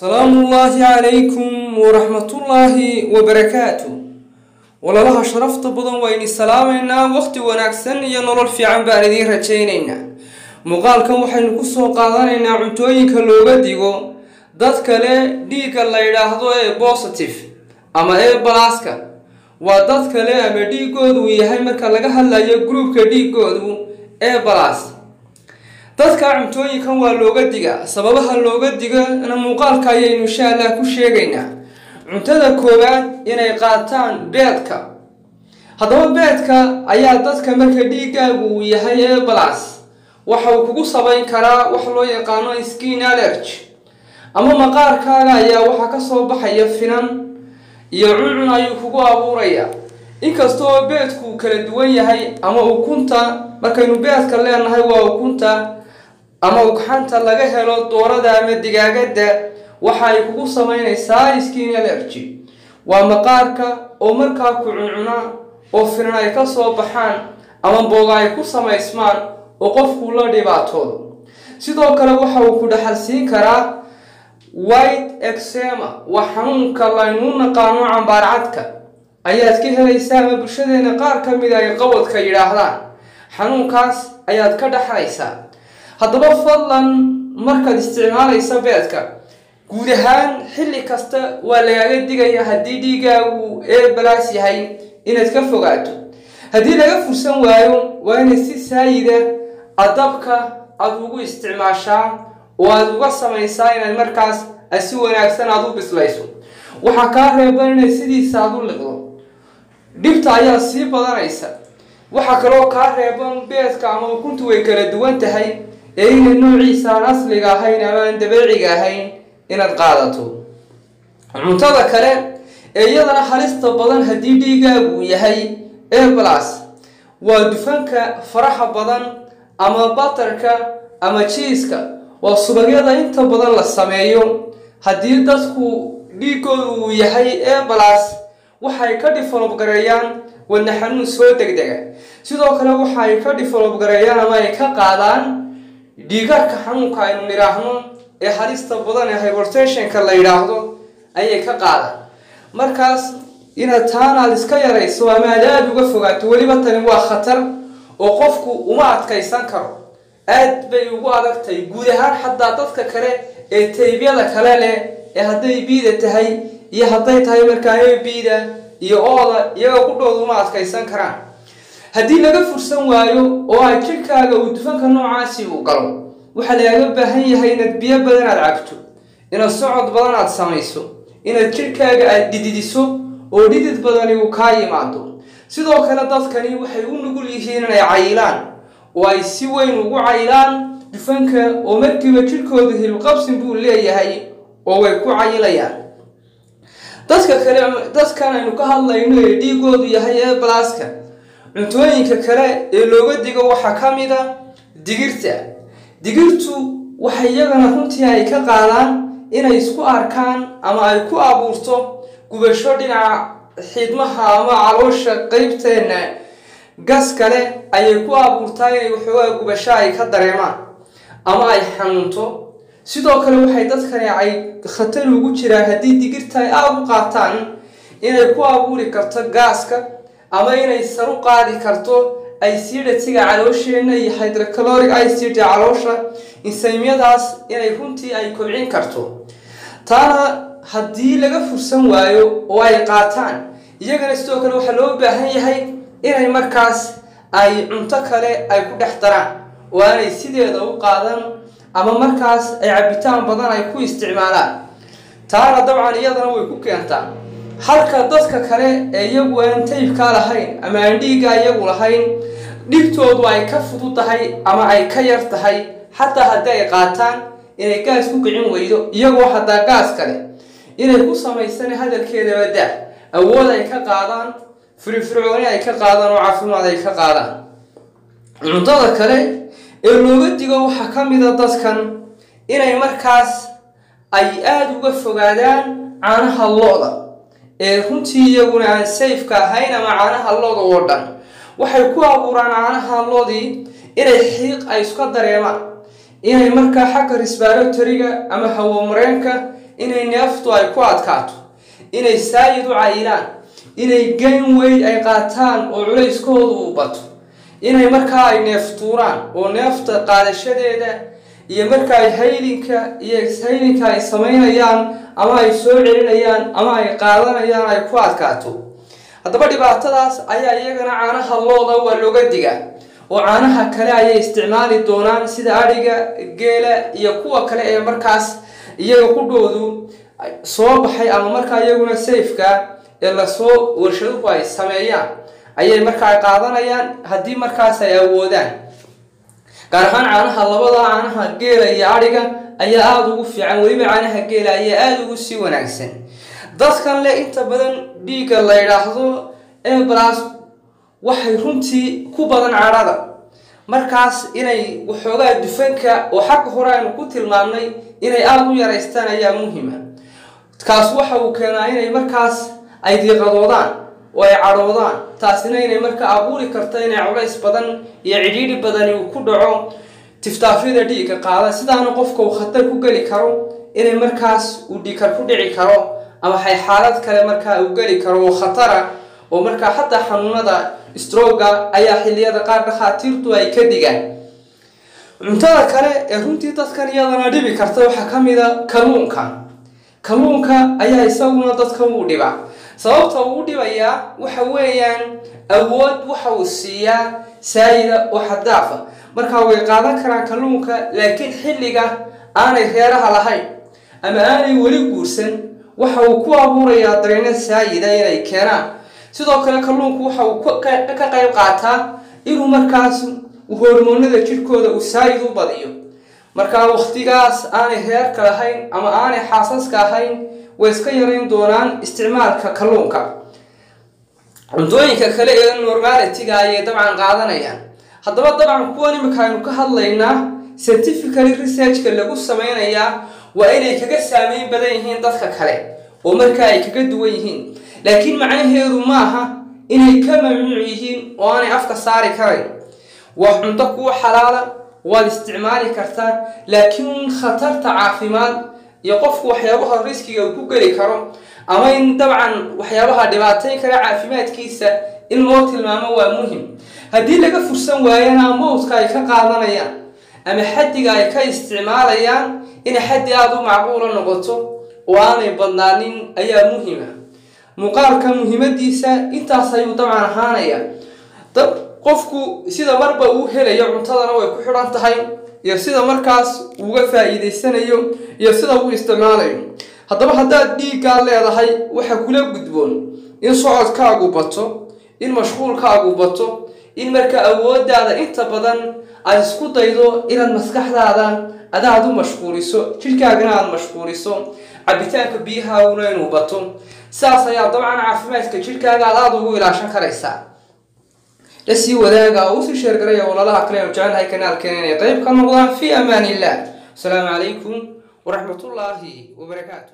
salaamu ullaahi calaykum waraxmatullaahi wabarakaatu walalaha sharafta badan wayni salaamaynaa waqti wanaagsan iyo nolol fiican baan idiin rajaynaynaa. Muuqaalkan waxaynu ku soo qaadanaynaa cuntooyinka looga digo dad kale dhiigga la yidhaahdo ee positive ama ee balaaska. Waa dad kale ama dhiigoodu uu yahay marka laga hadlayo gruubka dhiigoodu ee balaas dadka cuntooyinkan waa looga digaa. Sababaha looga digana muuqaalka ayaynu insha allah ku sheegaynaa cuntada koowaad inay qaataan beedka. Haddaba beedka ayaa dadka marka dhiigaagu uu yahay ee balas waxa uu kugu sabayn karaa wax loo yaqaano skin allergy. Ama maqaarkaaga ayaa waxaa ka soo baxaya finan iyo cuncun ayuu kugu abuuraya. Inkastoo beedku kala duwan yahay ama ukunta markaynu beedka leenahay waa ukunta ama ugxanta laga helo doorada ama digaagada waxa ay kugu samaynaysaa skin allergy waa maqaarka oo markaa ku cuncuna oo finan ay ka soo baxaan ama booga ay ku samaysmaan oo qofku la dhibaatoodo. Sidoo kale waxa uu ku dhaxalsiin karaa white exema waa xanuunka laynuu naqaano cambaarcadka ayaad ka helaysaa ama bulshadeena qaar ka mida ay qawadka yidhaahdaan. Xanuunkaas ayaad ka dhaxlaysaa haddaba fadlan markaad isticmaalaysa beedka. Guud ahaan xilli kasta waa lagaaga digaya haddii dhiigaagu ee balaas yahay inaad ka fogaato. Haddii laga fursan waayo waa inaad si saayida adabka aada ugu isticmaashaa oo aada uga samaysaa inaad markaas si wanaagsan aada u bislayso waxaa kaa reeban inaad sidiisa aada u liqdo. Dhibta ayaa sii badanaysa. Waxaa kaloo kaa reeban beedka ama ukuntu way kala duwan tahay inay noociisa aan asliga ahayn ama aan dabeeciga ahayn inaad qaadato. Cuntada kale ee iyadana halista badan haddii dhiigaagu yahay ee balas waa dufanka faraxa badan ama batarka ama jiiska waa subagyada inta badan la sameeyo. Haddii dadku dhiigooda uu yahay ee balas waxay ka develop gareeyaan wadna xanuun soo degdega. Sidoo kale waxay ka develop gareeyaan ama ay ka qaadaan dhiigaarka xanuunka aynu nidhaahno ee halista badan ee hybortationka la yidhaahdo ayay ka qaadaan markaas inaad taana aad iska yarayso ama aad aada uga fogaato. Weliba tani waa khatar oo qofku uma adkaysan karo. Aad bay ugu adagtahay guud ahaan xataa dadka kale ee taybyada kale leh ee hadday biida tahay iyo hadday tahay markaa ebiida iyo ooda iyaga qudhooda uma adkaysan karaan haddii laga fursan waayo oo ay jirkaaga uu dufanka noocaasi uu galo waxaa lagaaga baahan yahay inaad biyo badan aad cabto inaad socod badan aad samayso inaad jirkaaga aad dhididiso oo dhidid badani uu kaa yimaado. Sidoo kale dadkani waxay u nugul yihiin inay cayilaan oo ay si weyn ugu cayilaan dufanka oo markiiba jirkooda hilqabsin buu leeyahay oo way ku cayilayaan dadka kale dadkan aynu ka hadlayno ee dhiigoodu yahay ee balaaska cuntooyinka kale ee looga digo waxaa ka mid a digirta. Digirtu waxay iyagana runtii ay ka qaadaan inay isku arkaan ama ay ku abuurto gubasho dhinaca xidmaha ama caloosha qeybteena gas kale ayay ku abuurtaa inay waxoogaa gubasho ay ka dareemaan ama ay xanuunto. Sidoo kale waxay dadkani ay khatar ugu jiraan haddii digirta ay aada u qaataan inay ku abuuri karto gaaska ama inay saru qaadi karto acidatiga caloosheenna iyo hydrocaloric icd caloosha insaymyadaas inay runtii ay kobcin karto. Taana haddii laga fursan waayo oo ay qaataan iyagana sidoo kale waxaa loo baahan yahay inay markaas ay cunto kale ay ku dhex daraan. Oo aanay sideeda u qaadan ama markaas ay cabitaan badan ay ku isticmaalaan. Taana dabcan iyadana way ku keentaa halka dadka kale ee iyagu aan taybkaa lahayn ama aan dhiigga iyagu lahayn dhibtoodu ay ka fudud tahay ama ay ka yar tahay xataa haddii ay qaataan inay gaas ku kicin weydo iyagoo hadaa gaas kale. Inay ku samaysan hadalkeedaba daa. Awood ay ka qaadaan firifircooni ay ka qaadaan oo caafimaad ay ka qaadaan. Cuntada kale ee looga digo waxaa ka mida dadkan inay markaas ay aada uga fogaadaan caanaha lo-da ee runtii iyaguna aan sayfka ahayn ama caanaha lo-da oo dhan. Waxay ku abuuraan caanaha loodii inay xiiq ay iska dareemaan inay markaa xagga resbaratoriga ama hawomareenka inay neeftu ay ku adkaato inay saayid u cayilaan inay gayn weyn ay qaataan oo culayskoodu uu bato inay markaa ay neeftuuraan oo neefta qaadashadeeda iyo marka ay haylinka iyo haylinka ay samaynayaan ama ay soo celinayaan ama ay qaadanayaan ay ku adkaato. Haddaba dhibaatadaas ayaa iyagana caanaha looda waa looga digaa. Oo caanaha kale ayay isticmaali doonaan sida adhiga geela iyo kuwa kale ee markaas iyaga qudhoodu soo baxay ama markaa iyaguna sayfka ee la soo warshaduhu ay sameeyaan. Ayay markaa qaadanayaan haddii markaas ay awoodaan gaar ahaan caanaha labada caanaha geela iyo adhiga ayaa aada ugu fiican weliba caanaha geela ayaa aada ugu sii wanaagsan. Dadkan le inta badan dhiigga la yidhaahdo ee waxay runtii ku badan cadhada markaas inay waxoogaa dufanka oo xagga hore aynu ku tilmaamnay inay aada u yaraystaan ayaa muhima kaas waxa uu keenaa inay markaas ay diiqadoodaan oo ay cadhoodaan. Taasina inay markaa abuuri karto inay culays badan iyo cidhiidhi badani uu ku dhaco tiftaafyada dhiigga qaada. Sidaana qofka uu khatar ku geli karo inay markaas uu dhiigkar ku dhici karo ama xaalad kale markaa uu geli karo oo khatara oo markaa xataa xanuunada strooga ayaa xilliyada qaar dhakhaatiirtu ay ka digaan. Cuntada kale ee runtii dadkan iyadana dhibi karta waxaa ka mid a kalluunka kalluunka ayaa isaguna dadka uu dhibaa sababta uu dhibayaa waxa weeyaan awood waxa uu siiyaa saayida oo xadaafa markaa way qaadan karaan kalluunka laakiin xilliga aanay reeraha lahayn ama aanay weli guursan waxa uu ku abuurayaa dareeno saayida inay keenaan. Sidoo kale kalluunku waxa uu ka qayb qaataa inuu markaas hormoonada jidhkooda uu saayid u badiyo. Markaa waqtigaas aanay reerka lahayn ama aanay xaasaska ahayn way iska yarayn doonaan isticmaalka kalluunka. Cuntooyinka kale ee normalitiga ayay dabcan qaadanayaan. Haddaba dabcan kuwan imika aynu ka hadlaynaa scientifically researchka lagu sameynayaa waa inay kaga saameyn badan yihiin dadka kale oo markaa ay kaga duwan yihiin. Laakiin macnaheedu ma aha inay ka mamnuuc yihiin oo aanay afka saari karayn waa cunto kuwa xalaala waad isticmaali kartaa laakiin khatarta caafimaad iyo qofku waxyaabaha riskiga uu ku geli karo ama in dabcan waxyaabaha dhibaatayn kara caafimaadkiisa in loo tilmaamo waa muhiim haddii laga fursan waayana mowdka ay ka qaadanayaan ama xaddiga ay ka isticmaalayaan inay xaddi aada u macquula noqoto oo aanay badnaanin ayaa muhima muuqaalka muhiimadiisa intaas ayuu dabcan ahaanaya dad qofku sida marba uu helayo cuntadana way ku xidhan tahay iyo sida markaas uga faa'iidaysanayo iyo sida uu isticmaalayo. Haddaba haddaad dhiiggaa leedahay waxa kula gudboon in socodkaagu bato in mashquulkaagu bato in marka awooddaada inta badan aad isku daydo inaad maskaxdaada adaad u mashquuliso jidhkaagana aada mashquuliso cabitaanka biyahaaguna inuu bato saas ayaa dabcan caafimaadka jidhkaaga aad aada ugu ilaashan karaysaa la sii wadaaga oo u sii sheergaraya walaalaha kale aanu jecelnahay kanaalkeena inay qayb ka noqdaan fi amaan illah asalaamu calaykum waraxmatullaahi wabarakaatu